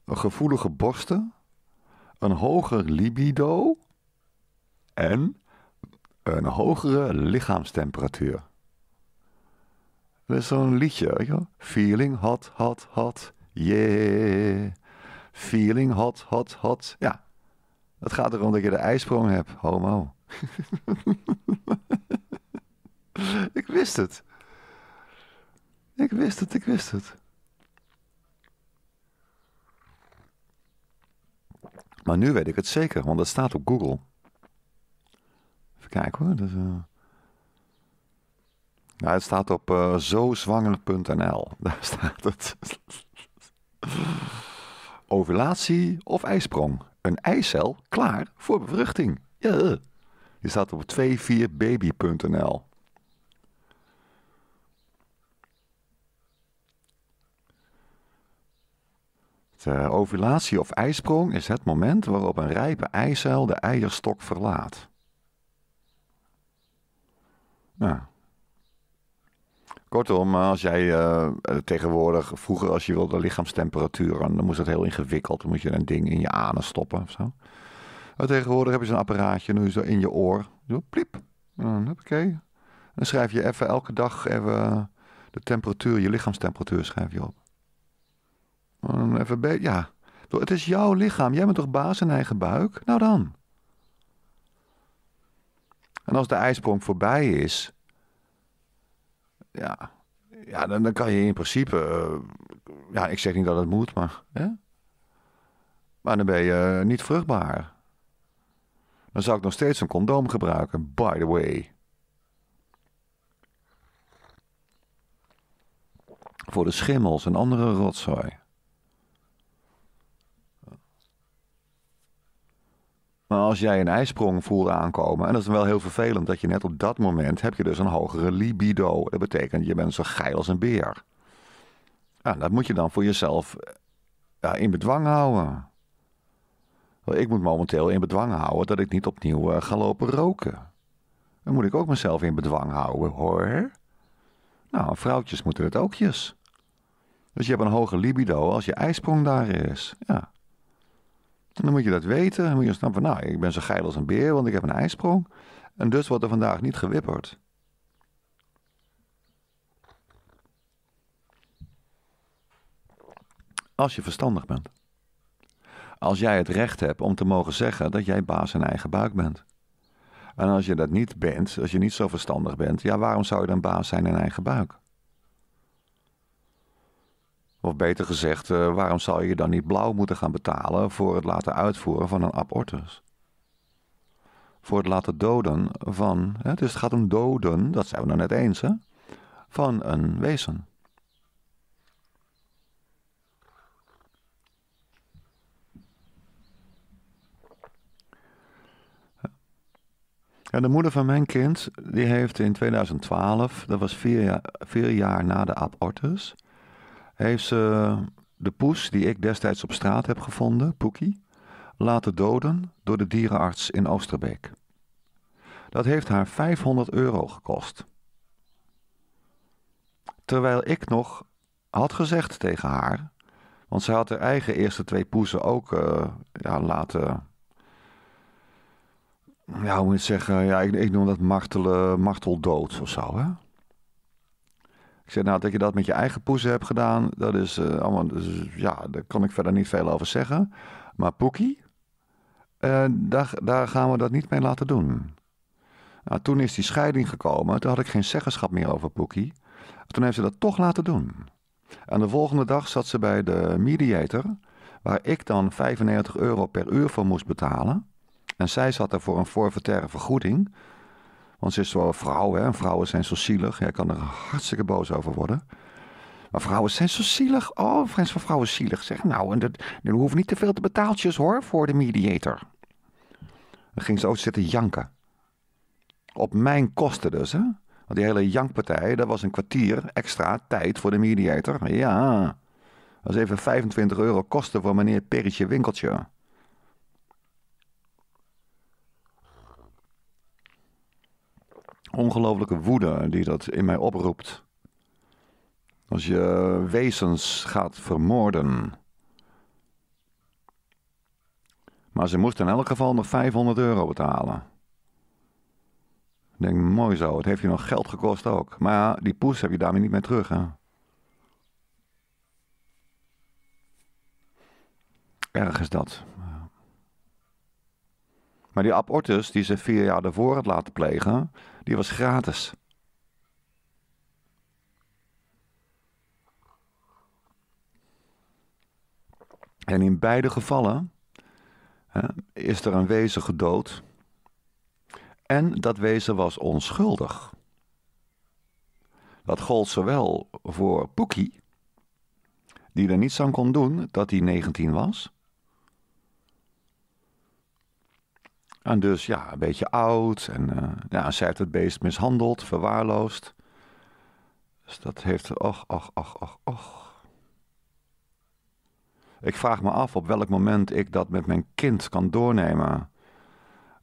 gevoelige borsten, een hoger libido en een hogere lichaamstemperatuur. Dat is zo'n liedje, Feeling hot, hot, hot, yeah. Feeling hot, hot, hot. Ja, het gaat erom dat je de ijsprong hebt, homo. ik wist het. Ik wist het, ik wist het. Maar nu weet ik het zeker, want het staat op Google. Even kijken hoor. Uh... nou, het staat op uh, zozwanger.nl. Daar staat het. Ovulatie of ijsprong. Een eicel klaar voor bevruchting. Ja. Die staat op 24baby.nl. Uh, ovulatie of ijsprong is het moment waarop een rijpe eicel de eierstok verlaat. Nou. Kortom, als jij uh, tegenwoordig, vroeger als je wilde lichaamstemperatuur, dan moest het heel ingewikkeld. Dan moet je een ding in je anus stoppen of zo. Maar tegenwoordig heb je zo'n apparaatje nu zo in je oor. Zo, pliep. Oké. Dan schrijf je even elke dag even de temperatuur, je lichaamstemperatuur schrijf je op. Even ja, het is jouw lichaam. Jij bent toch baas in eigen buik? Nou dan. En als de ijsprong voorbij is, ja, ja dan, dan kan je in principe, uh, ja, ik zeg niet dat het moet, maar, hè? maar dan ben je niet vruchtbaar. Dan zou ik nog steeds een condoom gebruiken, by the way. Voor de schimmels en andere rotzooi. Maar als jij een ijsprong voelt aankomen, en dat is wel heel vervelend dat je net op dat moment heb je dus een hogere libido. Dat betekent je bent zo geil als een beer. Ja, dat moet je dan voor jezelf ja, in bedwang houden. Ik moet momenteel in bedwang houden dat ik niet opnieuw uh, ga lopen roken. Dan moet ik ook mezelf in bedwang houden, hoor. Nou, vrouwtjes moeten het ookjes. Dus je hebt een hoge libido als je ijsprong daar is. Ja. Dan moet je dat weten. Dan moet je snappen van, nou, ik ben zo geil als een beer, want ik heb een ijsprong. En dus wordt er vandaag niet gewipperd. Als je verstandig bent. Als jij het recht hebt om te mogen zeggen dat jij baas in eigen buik bent. En als je dat niet bent, als je niet zo verstandig bent, ja, waarom zou je dan baas zijn in eigen buik? Of beter gezegd, uh, waarom zou je dan niet blauw moeten gaan betalen voor het laten uitvoeren van een abortus? Voor het laten doden van, hè, dus het gaat om doden, dat zijn we nou net eens, hè, van een wezen. Ja, de moeder van mijn kind, die heeft in 2012, dat was vier jaar, vier jaar na de abortus, heeft ze de poes die ik destijds op straat heb gevonden, Poekie, laten doden door de dierenarts in Oosterbeek. Dat heeft haar 500 euro gekost. Terwijl ik nog had gezegd tegen haar, want ze had haar eigen eerste twee poezen ook uh, ja, laten ja, hoe moet je zeggen? Ja, ik, ik noem dat martelen, marteldood of zo, hè? Ik zeg, nou, dat je dat met je eigen poezen hebt gedaan, dat is uh, allemaal, ja, daar kan ik verder niet veel over zeggen. Maar Poekie, uh, daar, daar gaan we dat niet mee laten doen. Nou, toen is die scheiding gekomen, toen had ik geen zeggenschap meer over Poekie. Toen heeft ze dat toch laten doen. En de volgende dag zat ze bij de mediator, waar ik dan 95 euro per uur voor moest betalen. En zij zat er voor een forfaitaire vergoeding. Want ze is wel een vrouw, hè. En vrouwen zijn zo zielig. Jij kan er hartstikke boos over worden. Maar vrouwen zijn zo zielig. Oh, Frans van vrouwen zielig. Zeg nou, en dat, dan hoeft niet te veel te betaaltjes hoor, voor de mediator. Dan ging ze ook zitten janken. Op mijn kosten dus, hè. Want die hele jankpartij, dat was een kwartier extra tijd voor de mediator. Ja, dat was even 25 euro kosten voor meneer Perretje Winkeltje. Ongelooflijke woede die dat in mij oproept. Als je wezens gaat vermoorden. Maar ze moest in elk geval nog 500 euro betalen. Ik denk, mooi zo, het heeft je nog geld gekost ook. Maar ja, die poes heb je daarmee niet meer terug. Erg is dat. Maar die abortus die ze vier jaar daarvoor had laten plegen, die was gratis. En in beide gevallen hè, is er een wezen gedood. En dat wezen was onschuldig. Dat gold zowel voor Poekie, die er niets aan kon doen dat hij 19 was. En dus ja, een beetje oud. En uh, ja, zij heeft het beest mishandeld, verwaarloosd. Dus dat heeft. Och, och, och, och, och. Ik vraag me af op welk moment ik dat met mijn kind kan doornemen.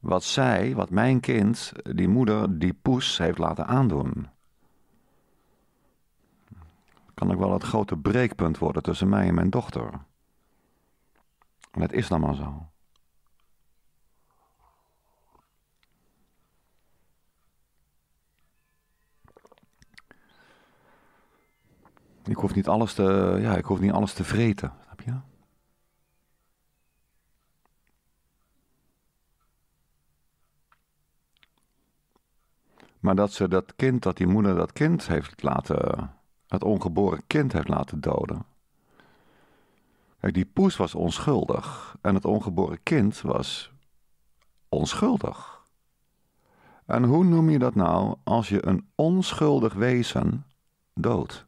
Wat zij, wat mijn kind, die moeder, die poes heeft laten aandoen. Kan ik wel het grote breekpunt worden tussen mij en mijn dochter. En het is dan maar zo. Ik hoef niet alles te, ja, ik hoef niet alles te vreten, snap je? Maar dat ze dat kind, dat die moeder dat kind heeft laten, het ongeboren kind heeft laten doden. Die poes was onschuldig en het ongeboren kind was onschuldig. En hoe noem je dat nou als je een onschuldig wezen doodt?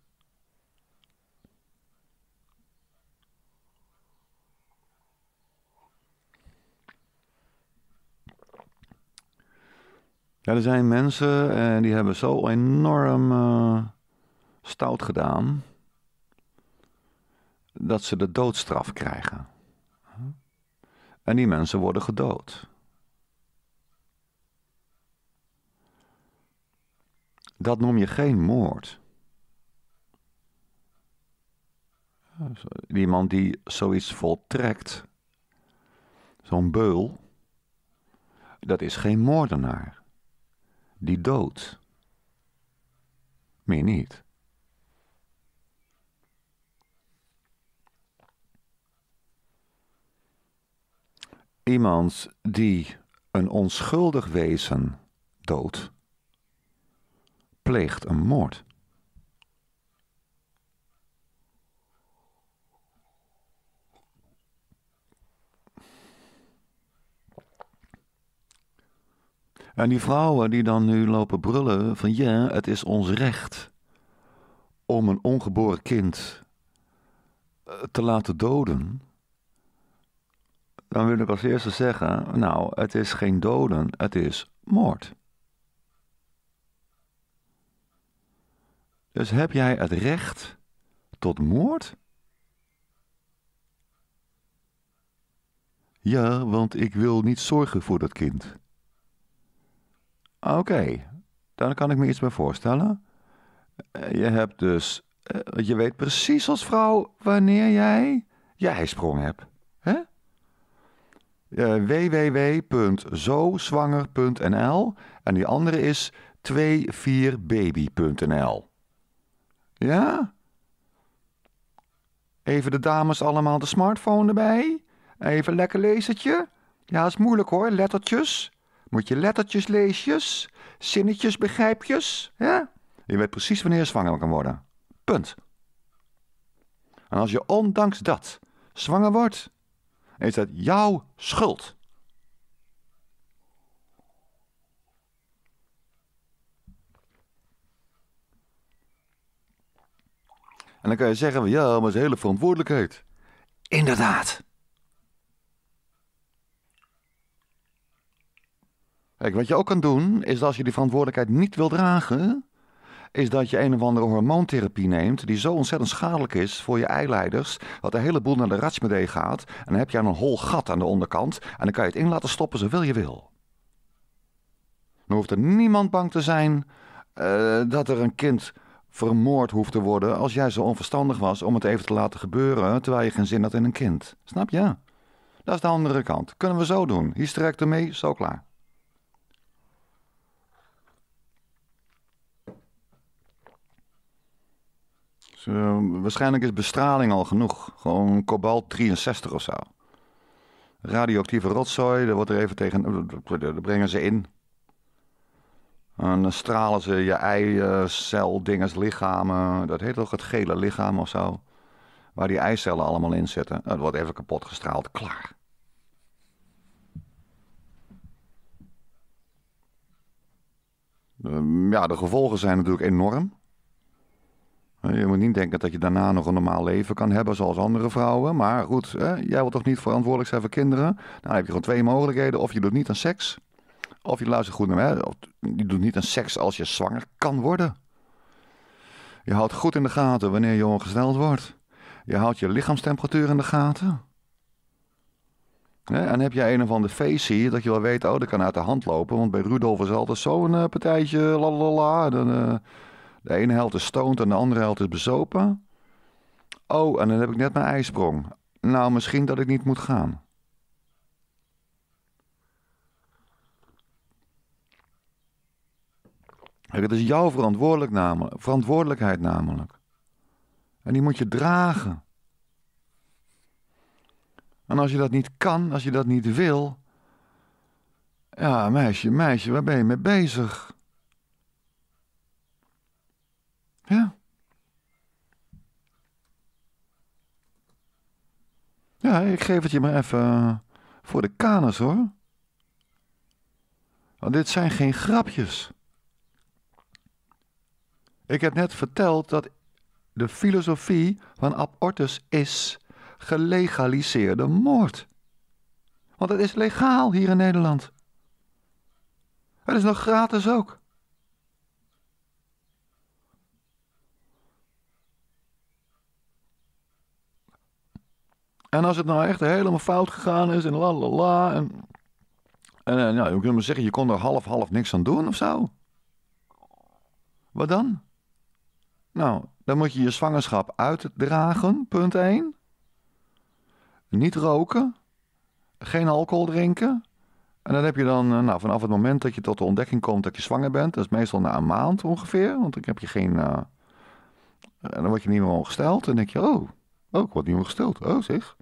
Ja, er zijn mensen en die hebben zo enorm uh, stout gedaan dat ze de doodstraf krijgen. En die mensen worden gedood. Dat noem je geen moord. Iemand die zoiets voltrekt, zo'n beul, dat is geen moordenaar die dood. Meer niet. Iemand die een onschuldig wezen doodt, pleegt een moord. En die vrouwen die dan nu lopen brullen van ja, het is ons recht om een ongeboren kind eh, te laten doden. Dan wil ik als eerste zeggen, nou, het is geen doden, het is moord. Dus heb jij het recht tot moord? Ja, want ik wil niet zorgen voor dat kind. Oké, dan kan ik me iets bij voorstellen. Eh, je hebt dus, eh, je weet precies als vrouw wanneer jij je ijsprong hebt. Hè? Uh, www.zozwanger.nl en die andere is 24baby.nl. Ja? Even de dames allemaal de smartphone erbij. Even lekker lezertje. Ja, is moeilijk hoor, lettertjes. Moet je lettertjes leesjes, zinnetjes begrijpjes, ja? Je weet precies wanneer je zwanger kan worden. Punt. En als je ondanks dat zwanger wordt, is dat jouw schuld. En dan kan je zeggen, ja, maar het is hele verantwoordelijkheid. Inderdaad. Kijk, wat je ook kan doen, is dat als je die verantwoordelijkheid niet wil dragen, is dat je een of andere hormoontherapie neemt die zo ontzettend schadelijk is voor je eileiders, dat de hele boel naar de ratsmedee gaat en dan heb je een hol gat aan de onderkant en dan kan je het in laten stoppen zoveel je wil. Dan hoeft er niemand bang te zijn uh, dat er een kind vermoord hoeft te worden als jij zo onverstandig was om het even te laten gebeuren terwijl je geen zin had in een kind. Snap je? Dat is de andere kant. Kunnen we zo doen. Hysterectomie, zo klaar. Uh, waarschijnlijk is bestraling al genoeg. Gewoon kobalt 63 of zo. Radioactieve rotzooi, daar wordt er even tegen. Daar brengen ze in. En dan stralen ze je eicel-dinges lichamen. Dat heet toch het gele lichaam of zo. Waar die eicellen allemaal in zitten. Dat wordt even kapot gestraald. Klaar. Ehm, ja, de gevolgen zijn natuurlijk enorm. Je moet niet denken dat je daarna nog een normaal leven kan hebben zoals andere vrouwen. Maar goed, hè, jij wilt toch niet verantwoordelijk zijn voor kinderen? Nou, dan heb je gewoon twee mogelijkheden. Of je doet niet aan seks. Of je luistert goed naar mij. Je doet niet aan seks als je zwanger kan worden. Je houdt goed in de gaten wanneer je ongesteld wordt. Je houdt je lichaamstemperatuur in de gaten. en heb jij een of ander feestje dat je wel weet, oh, dat kan uit de hand lopen. Want bij Rudolf is altijd zo'n partijtje, lalala. Dan, uh, de ene helft is stoned en de andere helft is bezopen. Oh, en dan heb ik net mijn ijsprong. Nou, misschien dat ik niet moet gaan. Het is jouw verantwoordelijk namelijk, verantwoordelijkheid namelijk. En die moet je dragen. En als je dat niet kan, als je dat niet wil. Ja, meisje, meisje, waar ben je mee bezig? Ja. Ja, ik geef het je maar even eh, voor de kanus hoor. Want dit zijn geen grapjes. Ik heb net verteld dat de filosofie van abortus is gelegaliseerde moord. Want het is legaal hier in Nederland. Het is nog gratis ook. En als het nou echt helemaal fout gegaan is en la la la. En, en, en ja, je kunt maar zeggen, je kon er half half niks aan doen of zo. Wat dan? Nou, dan moet je je zwangerschap uitdragen, punt 1. Niet roken. Geen alcohol drinken. En dan heb je dan, eh, nou, vanaf het moment dat je tot de ontdekking komt dat je zwanger bent, dat is meestal na een maand ongeveer, want dan heb je geen. Uh, en dan word je niet meer ongesteld. En dan denk je, oh, oh, ik word niet ongesteld. Oh, zeg.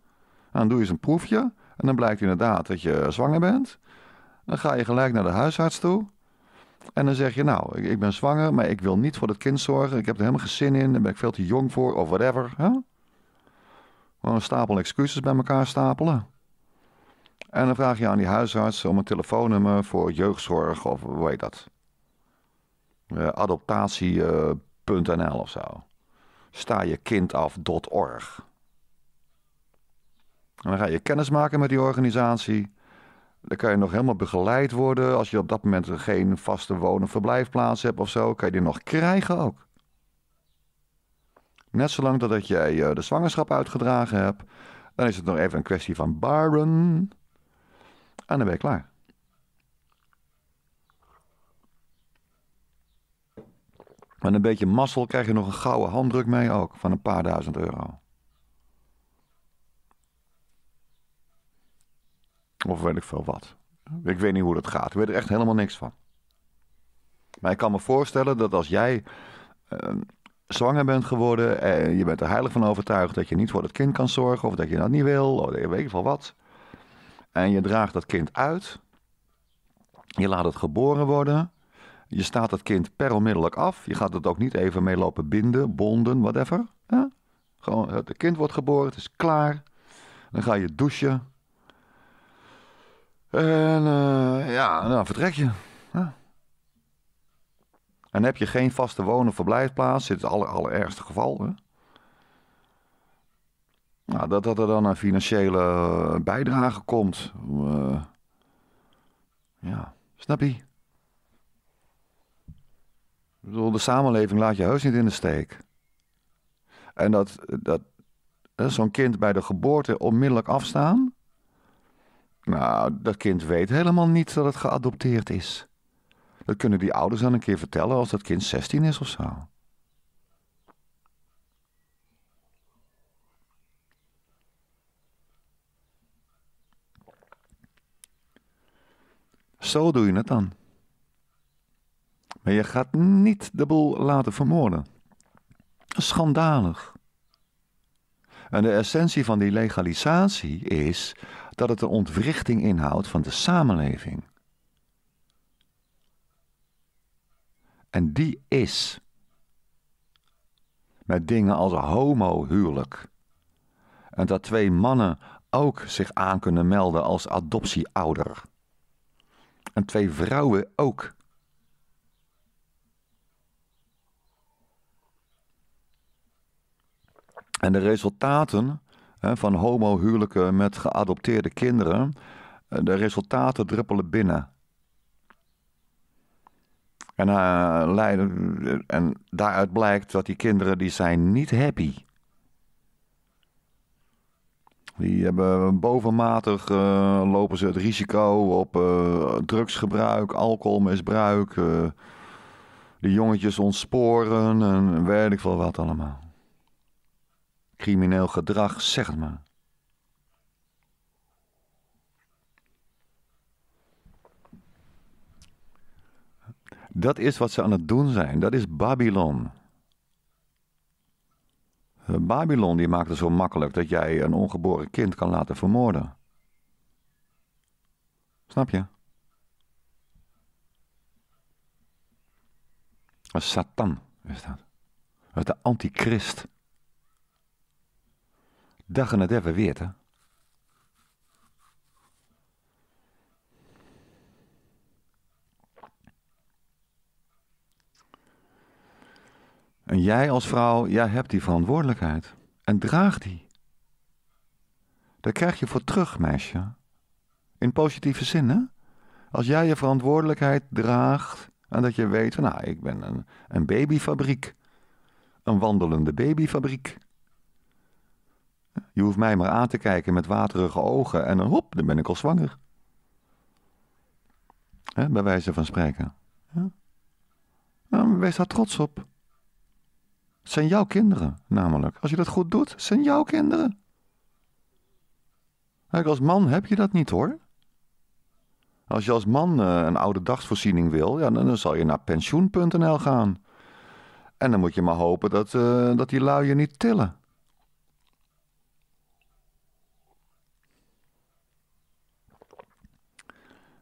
Dan doe je eens een proefje. En dan blijkt inderdaad dat je zwanger bent. Dan ga je gelijk naar de huisarts toe. En dan zeg je, nou, ik, ben zwanger, maar ik wil niet voor het kind zorgen. Ik heb er helemaal geen zin in. Daar ben ik veel te jong voor, of whatever. Hè? Gewoon een stapel excuses bij elkaar stapelen. En dan vraag je aan die huisarts om een telefoonnummer voor jeugdzorg of hoe heet dat? Uh, adoptatie.nl of zo. Sta je kind af.org. En dan ga je kennis maken met die organisatie. Dan kan je nog helemaal begeleid worden. Als je op dat moment geen vaste woon- of verblijfplaats hebt of zo, kan je die nog krijgen ook. Net zolang dat jij eh, de zwangerschap uitgedragen hebt, dan is het nog even een kwestie van baren. En dan ben je klaar. Met een beetje mazzel krijg je nog een gouden handdruk mee ook, van een paar duizend euro. Of weet ik veel wat. Ik weet niet hoe dat gaat. Ik weet er echt helemaal niks van. Maar ik kan me voorstellen dat als jij uh, zwanger bent geworden en je bent er heilig van overtuigd dat je niet voor het kind kan zorgen of dat je dat niet wil, of weet ik veel wat. En je draagt dat kind uit. Je laat het geboren worden. Je staat het kind per onmiddellijk af. Je gaat het ook niet even mee lopen binden, bonden, whatever. Ja? Gewoon, het kind wordt geboren, het is klaar. Dan ga je douchen. En uh, ja, dan vertrek je. En heb je geen vaste wonen- of verblijfplaats, is het aller, allerergste geval. Hè? Nou, dat, dat er dan een financiële bijdrage komt. Uh, ja, snap je? De samenleving laat je heus niet in de steek. En dat, dat zo'n kind bij de geboorte onmiddellijk afstaan. Nou, dat kind weet helemaal niet dat het geadopteerd is. Dat kunnen die ouders dan een keer vertellen als dat kind 16 is of zo. Zo doe je het dan. Maar je gaat niet de boel laten vermoorden. Schandalig. En de essentie van die legalisatie is dat het een ontwrichting inhoudt van de samenleving. En die is met dingen als homohuwelijk. En dat twee mannen ook zich aan kunnen melden als adoptieouder. En twee vrouwen ook. En de resultaten hè, van homohuwelijken met geadopteerde kinderen, eh, de resultaten druppelen binnen. En, uh, leiden, en daaruit blijkt dat die kinderen die zijn niet happy. Die hebben bovenmatig lopen ze het risico op drugsgebruik, alcoholmisbruik. Uh, de jongetjes ontsporen en weet ik veel wat allemaal. Crimineel gedrag, zeg het maar. Dat is wat ze aan het doen zijn. Dat is Babylon. Babylon die maakt het zo makkelijk dat jij een ongeboren kind kan laten vermoorden. Snap je? Satan is dat. Dat is de antichrist. Dag en het even weten. En jij als vrouw, jij hebt die verantwoordelijkheid. En draag die. Daar krijg je voor terug, meisje. In positieve zin, hè? Als jij je verantwoordelijkheid draagt en dat je weet, nou, ik ben een, een babyfabriek. Een wandelende babyfabriek. Je hoeft mij maar aan te kijken met waterige ogen en dan hop, dan ben ik al zwanger. Hè, bij wijze van spreken. Nou, wees daar trots op. Het zijn jouw kinderen, namelijk. Als je dat goed doet, zijn jouw kinderen. Kijk, als man heb je dat niet hoor. Als je als man uh, een oude dagsvoorziening wil, ja, dan, dan zal je naar pensioen.nl gaan. En dan moet je maar hopen dat, uh, dat die lui je niet tillen.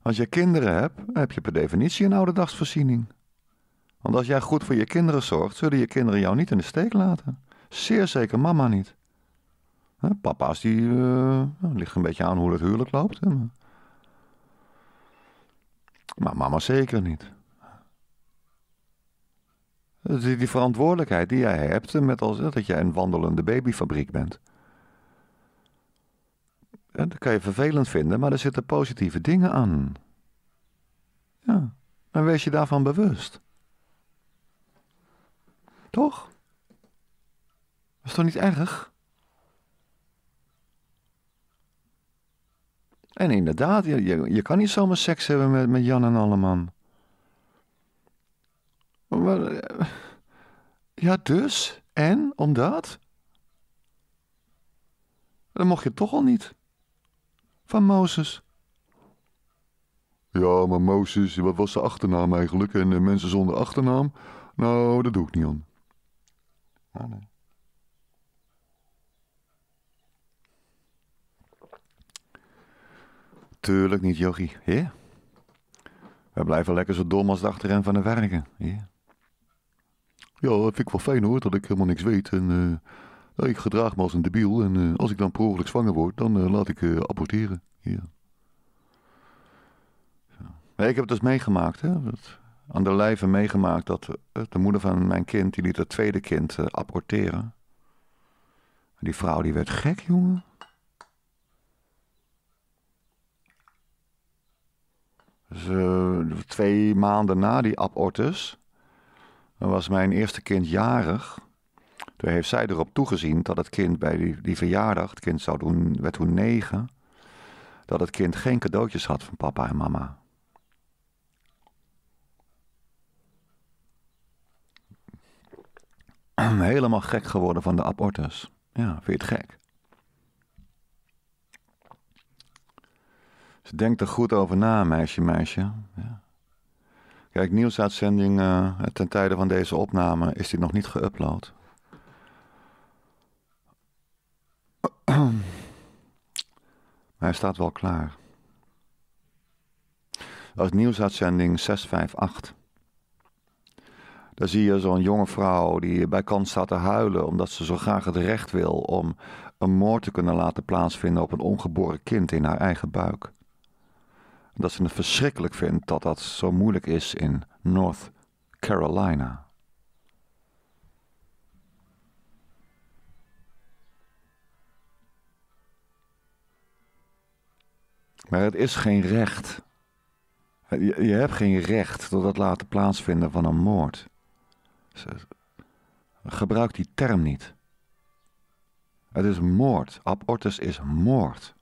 Als je kinderen hebt, heb je per definitie een ouderdagsvoorziening. Want als jij goed voor je kinderen zorgt, zullen je kinderen jou niet in de steek laten. Zeer zeker mama niet. Papa's, die uh, ligt een beetje aan hoe het huwelijk loopt. Maar... mama zeker niet. Die, die verantwoordelijkheid die jij hebt, eh, met als dat jij een wandelende babyfabriek bent. Dat kan je vervelend vinden, maar er zitten positieve dingen aan. Ja, dan wees je daarvan bewust. Toch? Dat is toch niet erg? En inderdaad, je, je, je kan niet zomaar seks hebben met, met Jan en Alleman. Maar, eh, ja, dus? En? Omdat? Dan mocht je toch al niet. Van Mozes. Ja, maar Mozes, wat was zijn achternaam eigenlijk? En uh, mensen zonder achternaam? Nou, dat doe ik niet aan. Nee. Tuurlijk niet, Yogi. Ja? We blijven lekker zo dom als de van de werken. Ja? ja, dat vind ik wel fijn hoor, dat ik helemaal niks weet. En uh, ik gedraag me als een debiel. En uh, als ik dan per ongeluk zwanger word, dan uh, laat ik aborteren. Ja. Nee, ik heb het dus meegemaakt. Hè? Dat, aan de lijve meegemaakt dat de moeder van mijn kind, die liet het tweede kind aborteren. Die vrouw die werd gek, jongen. Dus uh, twee maanden na die abortus was mijn eerste kind jarig. Toen heeft zij erop toegezien dat het kind bij die, verjaardag, het kind zou doen, werd toen negen, dat het kind geen cadeautjes had van papa en mama. Helemaal gek geworden van de abortus. Ja, vind je het gek? Ze denkt er goed over na, meisje, meisje. Ja. Kijk, nieuwsuitzending uh, ten tijde van deze opname is die nog niet geüpload. maar hij staat wel klaar. Is nieuwsuitzending 658. Daar zie je zo'n jonge vrouw die bij kant staat te huilen omdat ze zo graag het recht wil om een moord te kunnen laten plaatsvinden op een ongeboren kind in haar eigen buik dat ze het verschrikkelijk vindt dat dat zo moeilijk is in North Carolina. Maar het is geen recht. Je, hebt geen recht tot het laten plaatsvinden van een moord. Gebruik die term niet. Het is moord. Abortus is moord.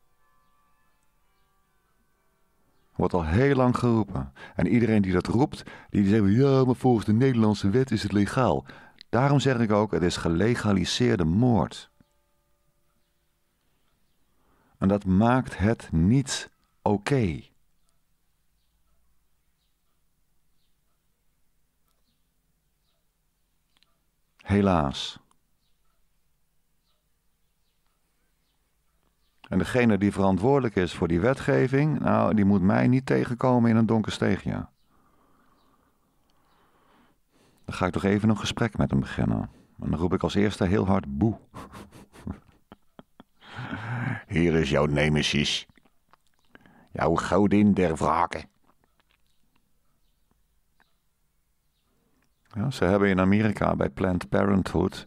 Wordt al heel lang geroepen. En iedereen die dat roept, die zegt ja, maar volgens de Nederlandse wet is het legaal. Daarom zeg ik ook, het is gelegaliseerde moord. En dat maakt het niet oké. Helaas. En degene die verantwoordelijk is voor die wetgeving, nou, die moet mij niet tegenkomen in een donker steegje. Dan ga ik toch even een gesprek met hem beginnen. En dan roep ik als eerste heel hard boe. Hier is jouw nemesis. Jouw godin der wraken. Ja, ze hebben in Amerika bij Planned Parenthood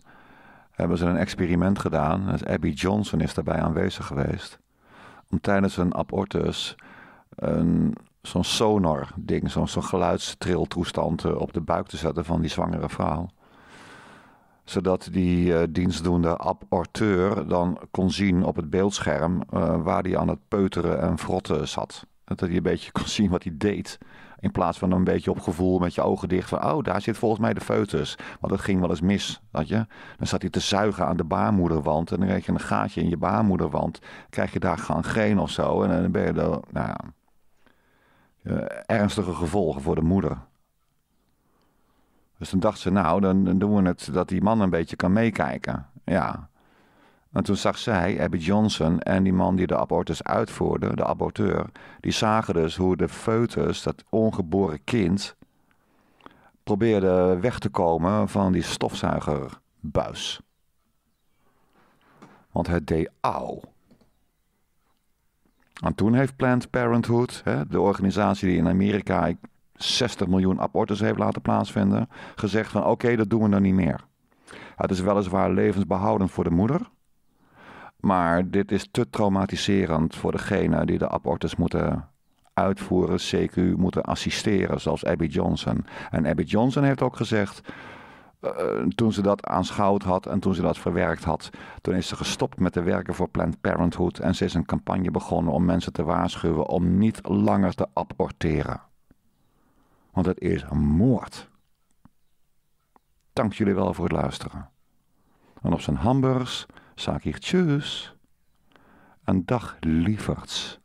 hebben ze een experiment gedaan. Dus Abby Johnson is daarbij aanwezig geweest. Om tijdens een abortus een, zo'n sonar-ding, zo'n zo geluidstriltoestand uh, op de buik te zetten van die zwangere vrouw. Zodat die uh, dienstdoende aborteur dan kon zien op het beeldscherm uh, waar hij aan het peuteren en frotten zat. Dat hij een beetje kon zien wat hij deed. In plaats van een beetje op gevoel met je ogen dicht van, oh, daar zit volgens mij de foetus. Want dat ging wel eens mis, weet je. Dan zat hij te zuigen aan de baarmoederwand en dan krijg je een gaatje in je baarmoederwand. Krijg je daar gangreen of zo en dan ben je er, nou eh, ernstige gevolgen voor de moeder. Dus toen dacht ze, nou, dan, doen we het dat die man een beetje kan meekijken. Ja, en toen zag zij, Abby Johnson en die man die de abortus uitvoerde, de aborteur, die zagen dus hoe de foetus, dat ongeboren kind, probeerde weg te komen van die stofzuigerbuis. Want het deed auw. En toen heeft Planned Parenthood, hè, de organisatie die in Amerika 60 miljoen abortus heeft laten plaatsvinden, gezegd van oké, dat doen we dan niet meer. Het is weliswaar levensbehoudend voor de moeder, maar dit is te traumatiserend voor degene die de abortus moeten uitvoeren, CQ moeten assisteren, zoals Abby Johnson. En Abby Johnson heeft ook gezegd, uh, toen ze dat aanschouwd had en toen ze dat verwerkt had, toen is ze gestopt met te werken voor Planned Parenthood en ze is een campagne begonnen om mensen te waarschuwen om niet langer te aborteren. Want het is een moord. Dank jullie wel voor het luisteren. En op zijn hamburgers zag ik tjus. En dag lieverds.